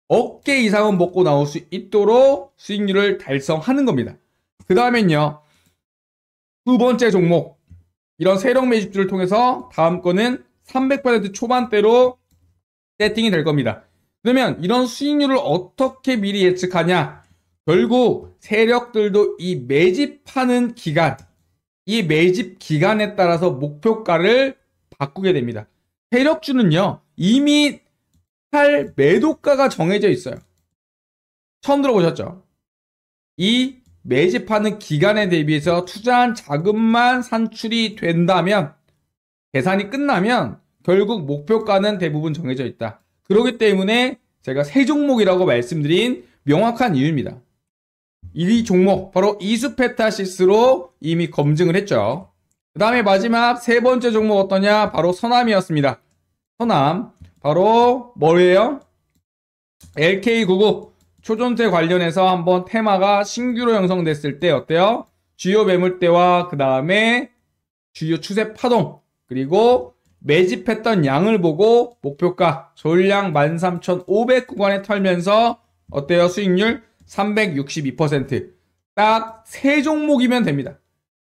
어깨 이상은 먹고 나올 수 있도록 수익률을 달성하는 겁니다. 그 다음엔요. 두 번째 종목 이런 세력 매집주를 통해서 다음 거는 300% 초반대로 세팅이 될 겁니다. 그러면 이런 수익률을 어떻게 미리 예측하냐? 결국 세력들도 이 매집하는 기간, 이 매집 기간에 따라서 목표가를 바꾸게 됩니다. 세력주는요, 이미 할 매도가가 정해져 있어요. 처음 들어보셨죠? 이 매집하는 기간에 대비해서 투자한 자금만 산출이 된다면 계산이 끝나면 결국 목표가는 대부분 정해져 있다. 그렇기 때문에 제가 세 종목이라고 말씀드린 명확한 이유입니다. 이 종목 바로 이수페타시스로 이미 검증을 했죠. 그 다음에 마지막 세 번째 종목 어떠냐? 바로 서남이었습니다. 서남 바로 뭐예요? LK99 초전세 관련해서 한번 테마가 신규로 형성됐을 때 어때요? 주요 매물대와 그 다음에 주요 추세 파동 그리고 매집했던 양을 보고 목표가 전량 13,500 구간에 털면서 어때요? 수익률 362%딱 세 종목이면 됩니다.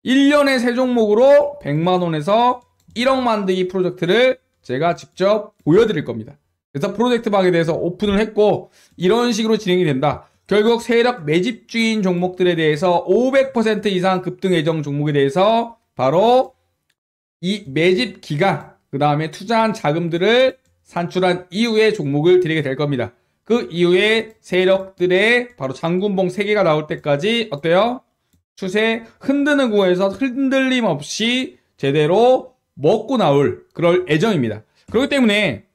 1년에 세 종목으로 100만 원에서 1억 만들기 프로젝트를 제가 직접 보여드릴 겁니다. 그래서 프로젝트 방에 대해서 오픈을 했고 이런 식으로 진행이 된다. 결국 세력 매집주인 종목들에 대해서 500% 이상 급등 예정 종목에 대해서 바로 이 매집 기간 그 다음에 투자한 자금들을 산출한 이후에 종목을 드리게 될 겁니다. 그 이후에 세력들의 바로 장군봉 3개가 나올 때까지 어때요? 추세 흔드는 구에서 흔들림 없이 제대로 먹고 나올 그럴 예정입니다. 그렇기 때문에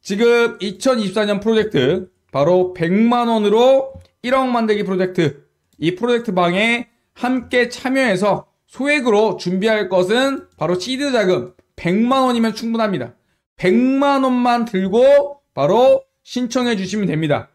지금 2024년 프로젝트 바로 100만 원으로 1억 만들기 프로젝트 이 프로젝트 방에 함께 참여해서 소액으로 준비할 것은 바로 시드 자금 100만 원이면 충분합니다. 100만 원만 들고 바로 신청해 주시면 됩니다.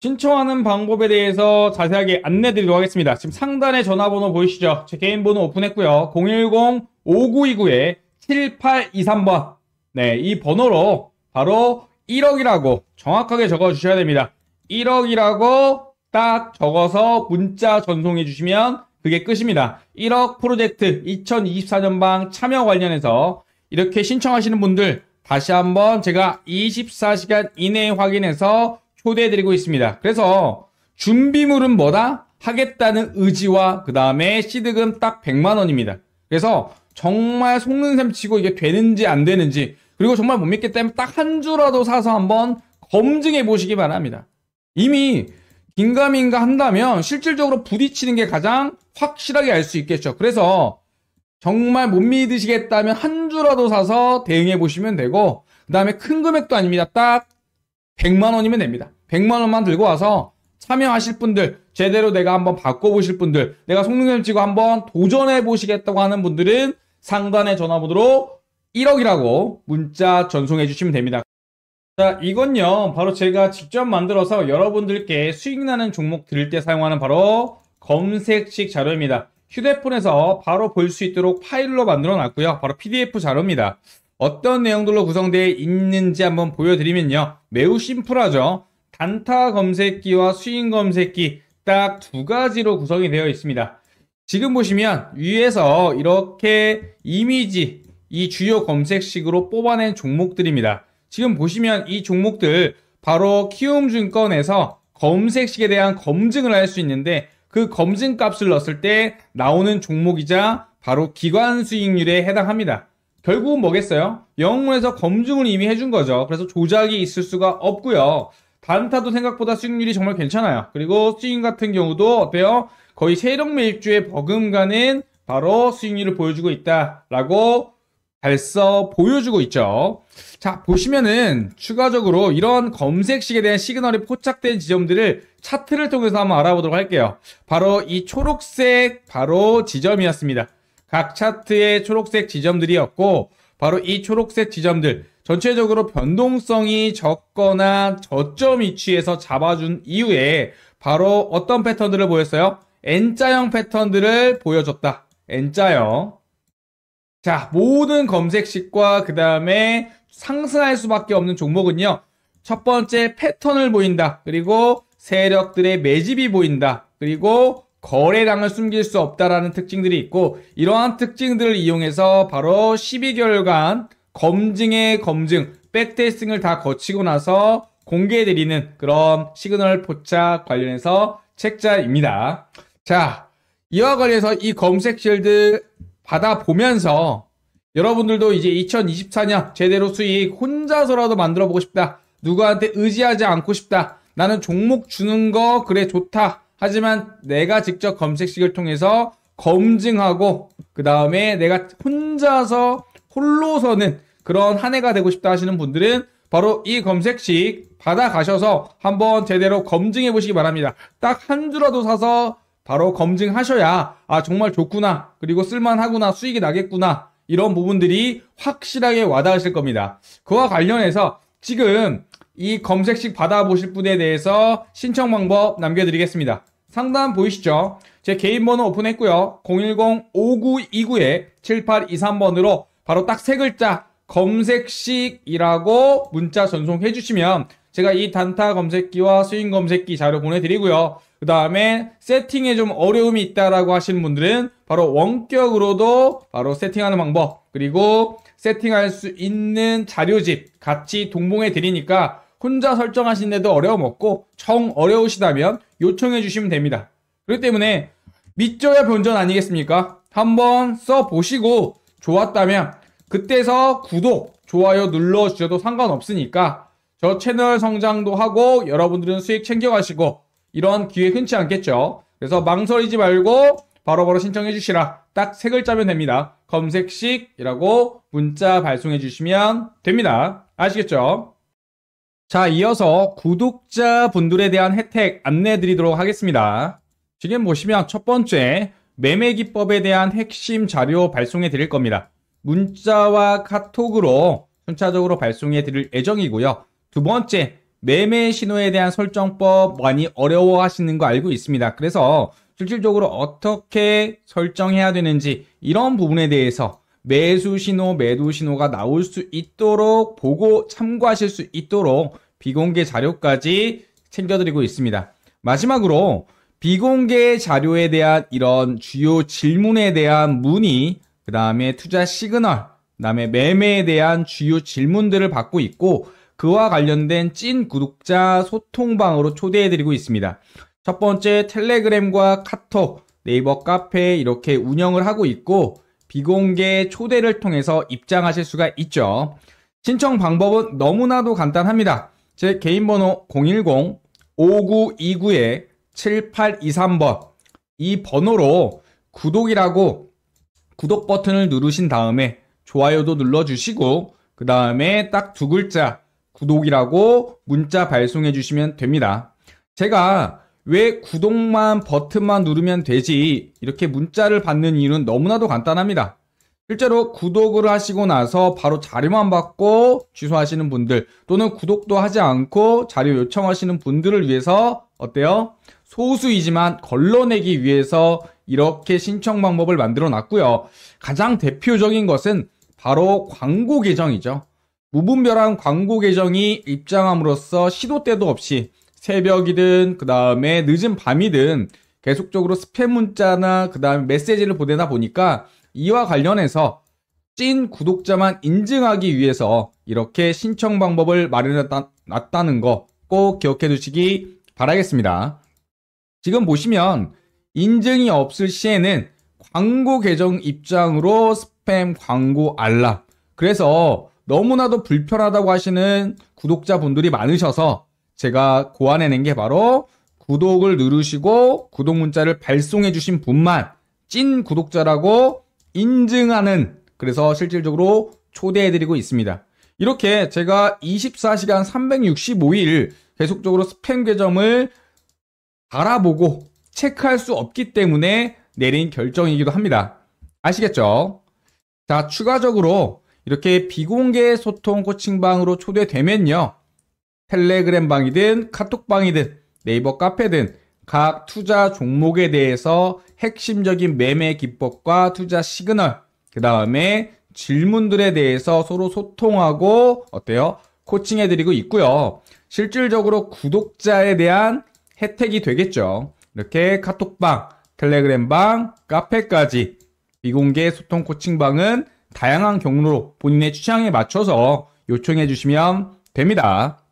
신청하는 방법에 대해서 자세하게 안내 드리도록 하겠습니다. 지금 상단에 전화번호 보이시죠? 제 개인 번호 오픈했고요. 010-5929-7823번. 네, 이 번호로 바로 1억이라고 정확하게 적어 주셔야 됩니다. 1억이라고 딱 적어서 문자 전송해 주시면 그게 끝입니다. 1억 프로젝트 2024년방 참여 관련해서 이렇게 신청하시는 분들 다시 한번 제가 24시간 이내에 확인해서 초대해 드리고 있습니다. 그래서 준비물은 뭐다? 하겠다는 의지와 그 다음에 시드금 딱 100만 원입니다. 그래서 정말 속는 셈 치고 이게 되는지 안 되는지 그리고 정말 못 믿기 때문에 딱 한 주라도 사서 한번 검증해 보시기 바랍니다. 이미 긴가민가 한다면 실질적으로 부딪히는 게 가장 확실하게 알 수 있겠죠. 그래서 정말 못 믿으시겠다면 한 주라도 사서 대응해 보시면 되고 그 다음에 큰 금액도 아닙니다. 딱 100만 원이면 됩니다. 100만 원만 들고 와서 참여하실 분들, 제대로 내가 한번 바꿔보실 분들, 내가 속능을 찍고 한번 도전해 보시겠다고 하는 분들은 상단의 전화번호로 1억이라고 문자 전송해 주시면 됩니다. 자, 이건요, 바로 제가 직접 만들어서 여러분들께 수익 나는 종목 들을 때 사용하는 바로 검색식 자료입니다. 휴대폰에서 바로 볼 수 있도록 파일로 만들어 놨고요. 바로 PDF 자료입니다. 어떤 내용들로 구성되어 있는지 한번 보여드리면요. 매우 심플하죠. 단타 검색기와 수익 검색기 딱 두 가지로 구성이 되어 있습니다. 지금 보시면 위에서 이렇게 이미지, 이 주요 검색식으로 뽑아낸 종목들입니다. 지금 보시면 이 종목들 바로 키움증권에서 검색식에 대한 검증을 할 수 있는데 그 검증 값을 넣었을 때 나오는 종목이자 바로 기관 수익률에 해당합니다. 결국은 뭐겠어요? 영문에서 검증을 이미 해준 거죠. 그래서 조작이 있을 수가 없고요. 단타도 생각보다 수익률이 정말 괜찮아요. 그리고 수익 같은 경우도 어때요? 거의 세력 매입주의 버금가는 바로 수익률을 보여주고 있다라고 벌써 보여주고 있죠. 자, 보시면은 추가적으로 이런 검색식에 대한 시그널이 포착된 지점들을 차트를 통해서 한번 알아보도록 할게요. 바로 이 초록색 바로 지점이었습니다. 각 차트의 초록색 지점들이었고 바로 이 초록색 지점들 전체적으로 변동성이 적거나 저점 위치에서 잡아준 이후에 바로 어떤 패턴들을 보였어요? N자형 패턴들을 보여줬다. N자형. 자, 모든 검색식과 그 다음에 상승할 수밖에 없는 종목은요. 첫 번째 패턴을 보인다. 그리고 세력들의 매집이 보인다. 그리고 거래량을 숨길 수 없다라는 특징들이 있고 이러한 특징들을 이용해서 바로 12개월간 검증에 검증, backtesting을 다 거치고 나서 공개해드리는 그런 시그널 포착 관련해서 책자입니다. 자, 이와 관련해서 이 검색 실드 받아보면서 여러분들도 이제 2024년 제대로 수익 혼자서라도 만들어 보고 싶다. 누구한테 의지하지 않고 싶다. 나는 종목 주는 거 그래 좋다. 하지만 내가 직접 검색식을 통해서 검증하고 그 다음에 내가 혼자서 홀로서는 그런 한 해가 되고 싶다 하시는 분들은 바로 이 검색식 받아가셔서 한번 제대로 검증해 보시기 바랍니다. 딱 한 주라도 사서 바로 검증하셔야 아 정말 좋구나 그리고 쓸만하구나 수익이 나겠구나 이런 부분들이 확실하게 와닿으실 겁니다. 그와 관련해서 지금 이 검색식 받아보실 분에 대해서 신청 방법 남겨드리겠습니다. 상단 보이시죠? 제 개인 번호 오픈했고요. 010-5929-7823번으로 바로 딱 세 글자 검색식이라고 문자 전송해 주시면 제가 이 단타 검색기와 스윙 검색기 자료 보내드리고요. 그 다음에 세팅에 좀 어려움이 있다라고 하시는 분들은 바로 원격으로도 바로 세팅하는 방법 그리고 세팅할 수 있는 자료집 같이 동봉해 드리니까 혼자 설정하시는데도 어려움 없고 정 어려우시다면 요청해 주시면 됩니다. 그렇기 때문에 믿져야 본전 아니겠습니까? 한번 써보시고 좋았다면 그때서 구독, 좋아요 눌러주셔도 상관없으니까 저 채널 성장도 하고 여러분들은 수익 챙겨가시고 이런 기회 흔치 않겠죠. 그래서 망설이지 말고 바로 바로 신청해 주시라. 딱 세 글자면 됩니다. 검색식이라고 문자 발송해 주시면 됩니다. 아시겠죠? 자, 이어서 구독자 분들에 대한 혜택 안내해 드리도록 하겠습니다. 지금 보시면 첫 번째, 매매 기법에 대한 핵심 자료 발송해 드릴 겁니다. 문자와 카톡으로 순차적으로 발송해 드릴 예정이고요. 두 번째, 매매 신호에 대한 설정법 많이 어려워 하시는 거 알고 있습니다. 그래서 실질적으로 어떻게 설정해야 되는지 이런 부분에 대해서 매수 신호, 매도 신호가 나올 수 있도록 보고 참고하실 수 있도록 비공개 자료까지 챙겨드리고 있습니다. 마지막으로 비공개 자료에 대한 이런 주요 질문에 대한 문의, 그 다음에 투자 시그널, 그 다음에 매매에 대한 주요 질문들을 받고 있고 그와 관련된 찐 구독자 소통방으로 초대해드리고 있습니다. 첫 번째 텔레그램과 카톡, 네이버 카페 이렇게 운영을 하고 있고 비공개 초대를 통해서 입장하실 수가 있죠. 신청 방법은 너무나도 간단합니다. 제 개인 번호 010-5929-7823번 이 번호로 구독이라고 구독 버튼을 누르신 다음에 좋아요도 눌러주시고 그 다음에 딱 두 글자 구독이라고 문자 발송해 주시면 됩니다. 제가 왜 구독만 버튼만 누르면 되지 이렇게 문자를 받는 이유는 너무나도 간단합니다. 실제로 구독을 하시고 나서 바로 자료만 받고 취소하시는 분들 또는 구독도 하지 않고 자료 요청하시는 분들을 위해서 어때요? 소수이지만 걸러내기 위해서 이렇게 신청 방법을 만들어 놨고요. 가장 대표적인 것은 바로 광고 계정이죠. 무분별한 광고 계정이 입장함으로써 시도 때도 없이 새벽이든 그 다음에 늦은 밤이든 계속적으로 스팸 문자나 그 다음에 메시지를 보내다 보니까 이와 관련해서 찐 구독자만 인증하기 위해서 이렇게 신청 방법을 마련해 놨다는 거 꼭 기억해 두시기 바라겠습니다. 지금 보시면 인증이 없을 시에는 광고 계정 입장으로 스팸 광고 알람. 그래서 너무나도 불편하다고 하시는 구독자분들이 많으셔서 제가 고안해낸 게 바로 구독을 누르시고 구독 문자를 발송해 주신 분만 찐 구독자라고 인증하는 그래서 실질적으로 초대해 드리고 있습니다. 이렇게 제가 24시간 365일 계속적으로 스팸 계정을 알아보고 체크할 수 없기 때문에 내린 결정이기도 합니다. 아시겠죠? 자, 추가적으로 이렇게 비공개 소통 coaching방으로 초대되면요. 텔레그램 방이든 카톡방이든 네이버 카페든 각 투자 종목에 대해서 핵심적인 매매 기법과 투자 시그널, 그 다음에 질문들에 대해서 서로 소통하고 어때요? 코칭해드리고 있고요. 실질적으로 구독자에 대한 혜택이 되겠죠. 이렇게 카톡방, 텔레그램방, 카페까지 비공개 소통 코칭방은 다양한 경로로 본인의 취향에 맞춰서 요청해 주시면 됩니다.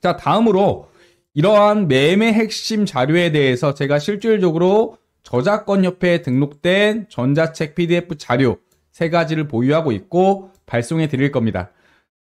자, 다음으로 이러한 매매 핵심 자료에 대해서 제가 실질적으로 저작권 협회에 등록된 전자책 PDF 자료 세 가지를 보유하고 있고 발송해 드릴 겁니다.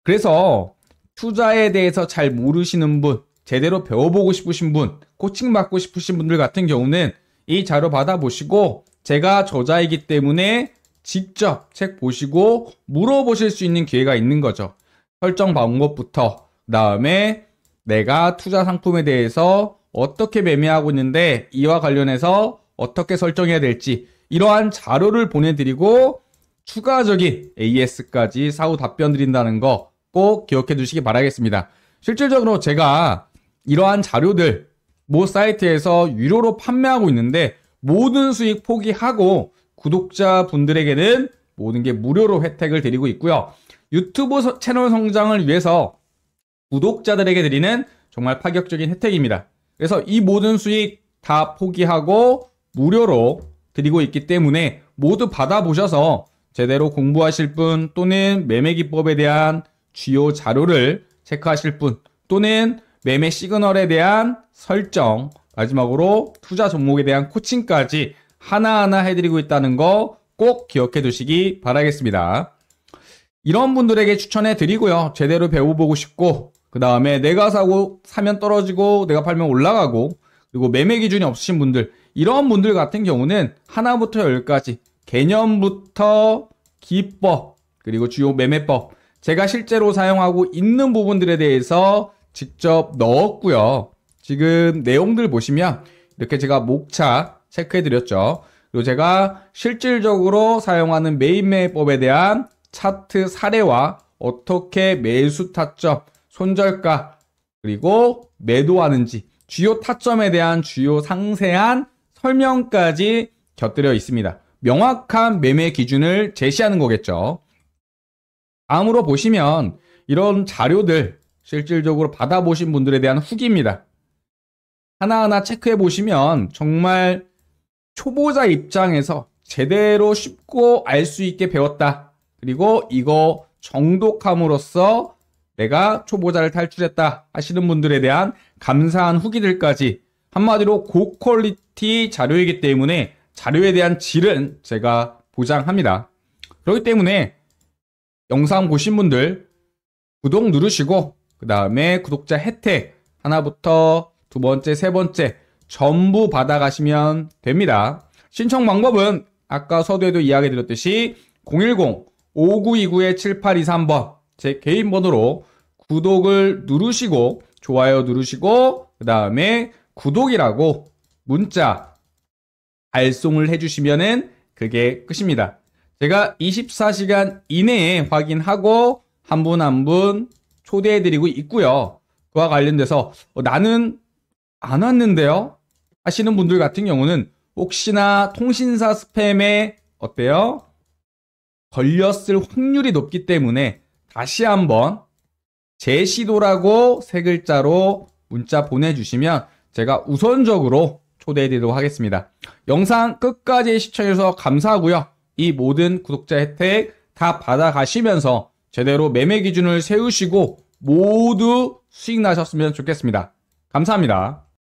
그래서 투자에 대해서 잘 모르시는 분, 제대로 배워보고 싶으신 분, 코칭 받고 싶으신 분들 같은 경우는 이 자료 받아보시고 제가 저자이기 때문에 직접 책 보시고 물어보실 수 있는 기회가 있는 거죠. 설정 방법부터 그다음에 내가 투자 상품에 대해서 어떻게 매매하고 있는데 이와 관련해서 어떻게 설정해야 될지 이러한 자료를 보내드리고 추가적인 AS까지 사후 답변 드린다는 거 꼭 기억해 두시기 바라겠습니다. 실질적으로 제가 이러한 자료들 모 사이트에서 유료로 판매하고 있는데 모든 수익 포기하고 구독자분들에게는 모든 게 무료로 혜택을 드리고 있고요. 유튜브 채널 성장을 위해서 구독자들에게 드리는 정말 파격적인 혜택입니다. 그래서 이 모든 수익 다 포기하고 무료로 드리고 있기 때문에 모두 받아보셔서 제대로 공부하실 분 또는 매매 기법에 대한 주요 자료를 체크하실 분 또는 매매 시그널에 대한 설정 마지막으로 투자 종목에 대한 코칭까지 하나하나 해드리고 있다는 거 꼭 기억해 두시기 바라겠습니다. 이런 분들에게 추천해 드리고요. 제대로 배워보고 싶고 그 다음에 내가 사고 사면 떨어지고 내가 팔면 올라가고 그리고 매매 기준이 없으신 분들 이런 분들 같은 경우는 하나부터 열까지 개념부터 기법 그리고 주요 매매법 제가 실제로 사용하고 있는 부분들에 대해서 직접 넣었고요. 지금 내용들 보시면 이렇게 제가 목차 체크해 드렸죠. 그리고 제가 실질적으로 사용하는 메인 매매법에 대한 차트 사례와 어떻게 매수 타점, 손절가, 그리고 매도하는지 주요 타점에 대한 주요 상세한 설명까지 곁들여 있습니다. 명확한 매매 기준을 제시하는 거겠죠. 다음으로 보시면 이런 자료들 실질적으로 받아보신 분들에 대한 후기입니다. 하나하나 체크해 보시면 정말 초보자 입장에서 제대로 쉽고 알 수 있게 배웠다. 그리고 이거 정독함으로써 내가 초보자를 탈출했다 하시는 분들에 대한 감사한 후기들까지 한마디로 고퀄리티 자료이기 때문에 자료에 대한 질은 제가 보장합니다. 그렇기 때문에 영상 보신 분들 구독 누르시고 그 다음에 구독자 혜택 하나부터 두 번째, 세 번째 전부 받아가시면 됩니다. 신청 방법은 아까 서두에도 이야기 드렸듯이 010-5929-7823번 제 개인 번호로 구독을 누르시고 좋아요 누르시고 그 다음에 구독이라고 문자 발송을 해주시면은 그게 끝입니다. 제가 24시간 이내에 확인하고 한 분 한 분 초대해드리고 있고요. 그와 관련돼서 어, 나는 안 왔는데요? 하시는 분들 같은 경우는 혹시나 통신사 스팸에 어때요? 걸렸을 확률이 높기 때문에 다시 한번 재시도라고 세 글자로 문자 보내주시면 제가 우선적으로 초대해드리도록 하겠습니다. 영상 끝까지 시청해주셔서 감사하고요. 이 모든 구독자 혜택 다 받아가시면서 제대로 매매 기준을 세우시고 모두 수익 나셨으면 좋겠습니다. 감사합니다.